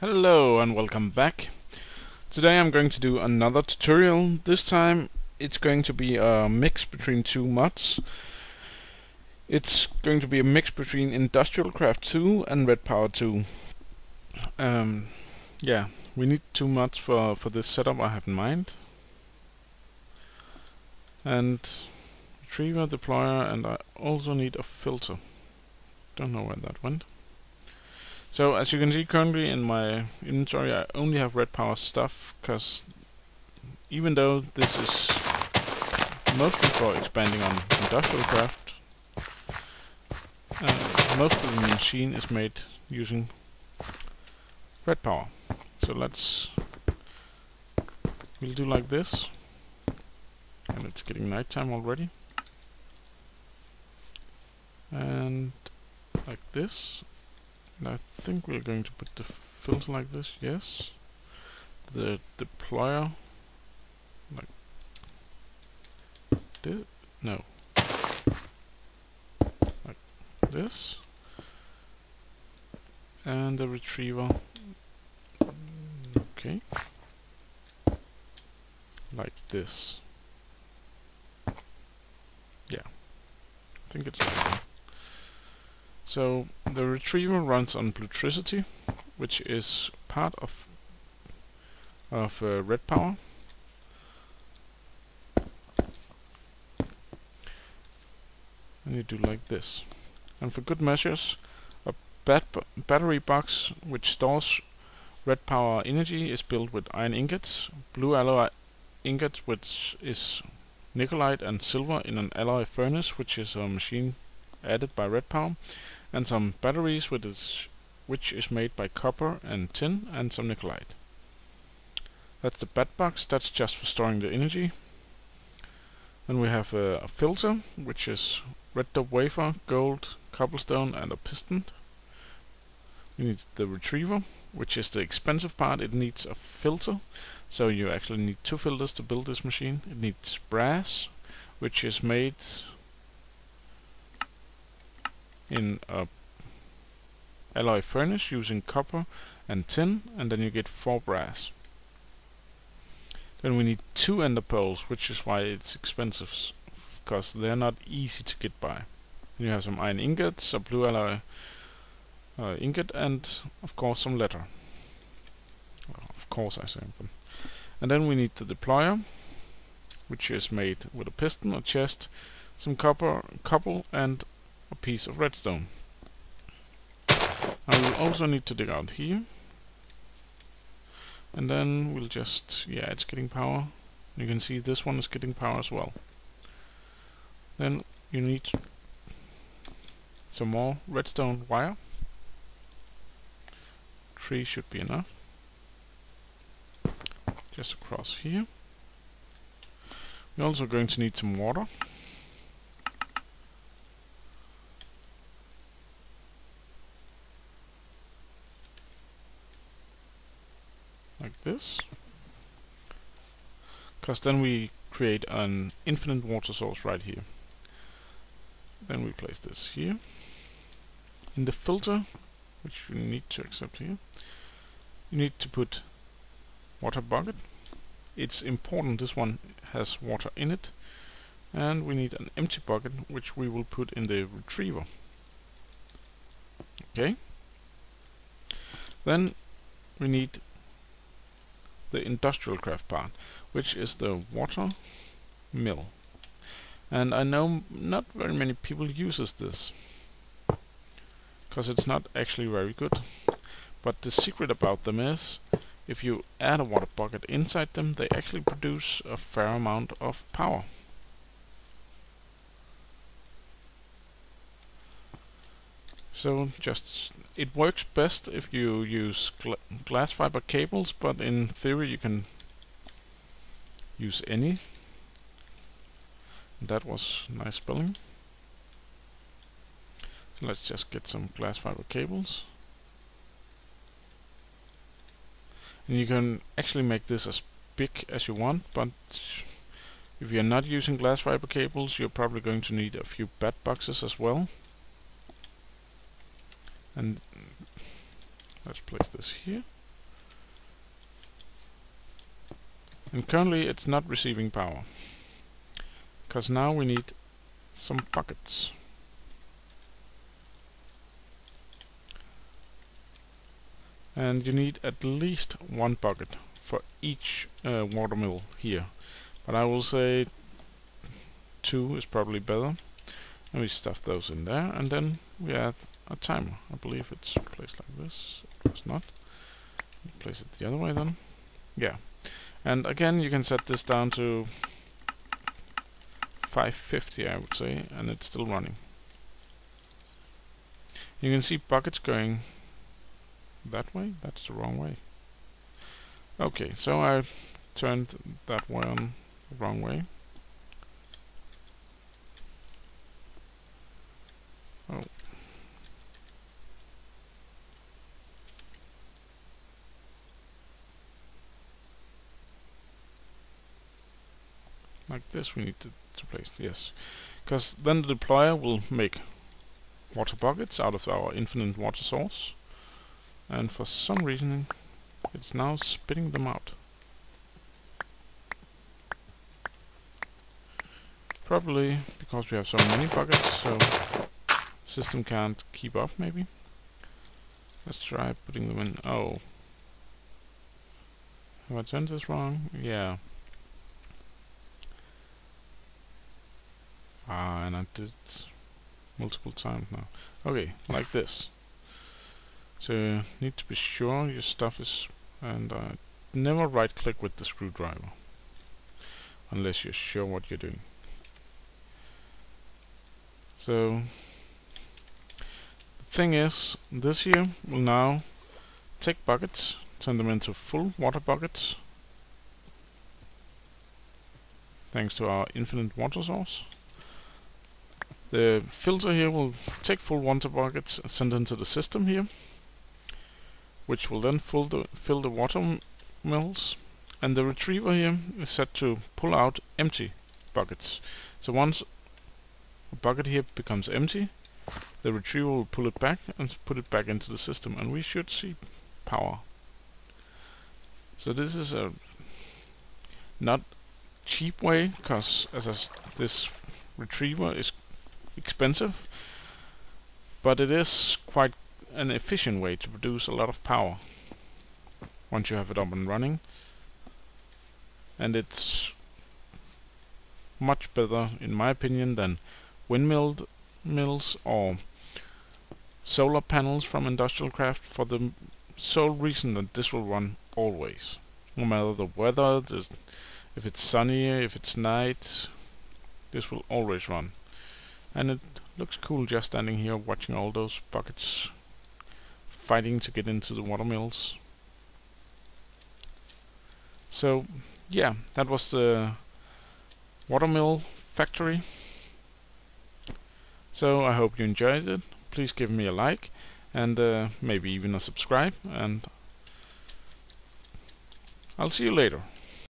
Hello and welcome back. Today I'm going to do another tutorial. This time it's going to be a mix between two mods. It's going to be a mix between Industrial Craft 2 and Red Power 2. Um, yeah, we need two mods for, for this setup I have in mind. And retriever, deployer, and I also need a filter. Don't know where that went. So as you can see currently in my inventory I only have red power stuff because even though this is mostly for expanding on industrial craft uh, most of the machine is made using red power. So let's we'll do like this. And it's getting nighttime already. And like this and I think we're going to put the filter like this, yes. The deployer like this, no. Like this. And the retriever, okay. Like this. Yeah. I think it's so the retriever runs on Blutricity, which is part of of uh, Red Power. And you do like this. And for good measures, a bat battery box which stores red power energy is built with iron ingots, blue alloy ingots which is Nikolite and silver in an alloy furnace which is a machine added by red power and some batteries with its, which is made by copper and tin and some Nikolite. That's the bat box, that's just for storing the energy. Then we have a, filter, which is red doped wafer, gold, cobblestone and a piston. We need the retriever, which is the expensive part, it needs a filter. So you actually need two filters to build this machine. It needs brass, which is made in a alloy furnace using copper and tin and then you get four brass. Then we need two ender pearls which is why it's expensive because they're not easy to get by. You have some iron ingots, a blue alloy uh, ingot and of course some leather. Of course I say but and then we need the deployer which is made with a piston, a chest, some copper, copper and a piece of redstone. I will also need to dig out here. And then we'll just, yeah, it's getting power. You can see this one is getting power as well. Then you need some more redstone wire. Three should be enough. Just across here. We're also going to need some water. This. Because then we create an infinite water source right here. Then we place this here. In the filter which you need to accept here you need to put water bucket. It's important this one has water in it. And we need an empty bucket which we will put in the retriever. Okay? Then we need the industrial craft part, which is the water mill. And I know not very many people uses this, because it's not actually very good. But the secret about them is, if you add a water bucket inside them, they actually produce a fair amount of power. So just it works best if you use gla glass fiber cables, but in theory you can use any. That was nice spelling. So let's just get some glass fiber cables. And you can actually make this as big as you want, but if you're not using glass fiber cables, you're probably going to need a few bat boxes as well and let's place this here. And currently it's not receiving power. Because now we need some buckets. And you need at least one bucket for each uh, water mill here. But I will say two is probably better. And we stuff those in there and then we add a timer. I believe it's placed like this. It's not. Place it the other way then. Yeah. And again, you can set this down to 550, I would say, and it's still running. You can see buckets going that way. That's the wrong way. Okay, so I turned that one wrong way. Like this we need to, to place, yes. Because then the deployer will make water buckets out of our infinite water source. And for some reason it's now spitting them out. Probably because we have so many buckets, so system can't keep up maybe. Let's try putting them in. Oh. Have I turned this wrong? Yeah. Ah, and I did multiple times now. Okay, like this. So you need to be sure your stuff is and uh, never right click with the screwdriver unless you're sure what you're doing. So the thing is, this here will now take buckets, turn them into full water buckets thanks to our infinite water source. The filter here will take full water buckets and send into the system here which will then fill the, fill the water mills and the retriever here is set to pull out empty buckets. So once a bucket here becomes empty, the retriever will pull it back and put it back into the system and we should see power. So this is a not cheap way because as this retriever is expensive but it is quite an efficient way to produce a lot of power once you have it up and running. And it's much better in my opinion than windmill mills or solar panels from industrial craft for the sole reason that this will run always no matter the weather if it's sunny if it's night this will always run and it looks cool just standing here watching all those buckets fighting to get into the watermills. So yeah, that was the watermill factory. So I hope you enjoyed it. Please give me a like and uh, maybe even a subscribe and I'll see you later.